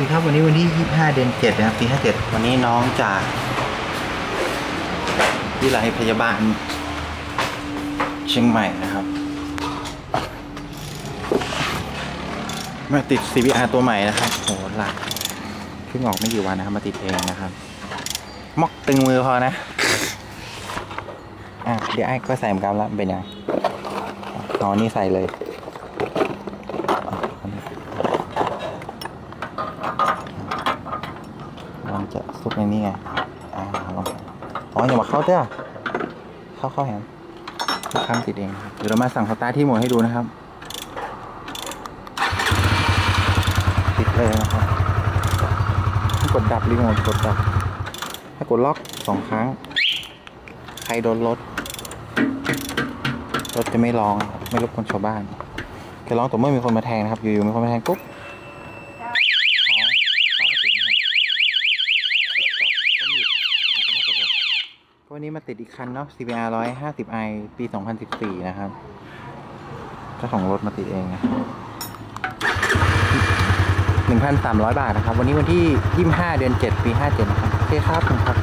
สวัสดีครับวันนี้วันที่ 25 เดือน7นะครับปี57 วันนี้น้องจากวิไลพยาบาล เชียงใหม่นะครับ มาติด CBR ตัวใหม่นะครับโหหลักเพิ่งออกไม่กี่วันนะครับ มาติดเองนะครับ มอกตึงมือพอนะ อะ เดี๋ยวไอ้ก็ใส่มกันแล้วเป็นยังอ๋อนี่ใส่เลย มันจะซุกในนี้ไง อ่าลองอ๋ออย่ามาเข้าเต้เข้าเข้าแฮมทุกครั้งติดเองครับเดี๋ยวเรามาสั่งสตาร์ทที่หมดให้ดูนะครับ ติดเลยนะครับ กดดับรีโมทกดดับ ให้กดล็อกสองครั้ง ใครโดนรถ รถจะไม่ร้อง ไม่รบกวนชาวบ้านจะร้องแต่เมื่อมีคนมาแทงนะครับ อยู่ๆมีคนมาแทงปุ๊บอ๋อเข้ามาติดนะครับ จับก็มีอยู่ตรงนี้จบเลยก็ วันนี้มาติดอีกคันเนาะ CBR 150i ปี 2014 นะครับ เจ้าของรถมาติดเองนะ1,300 บาทนะครับ วันนี้วันที่ 25 เดือน 7 ปี 57 นะครับโอเคครับขอบคุณครับ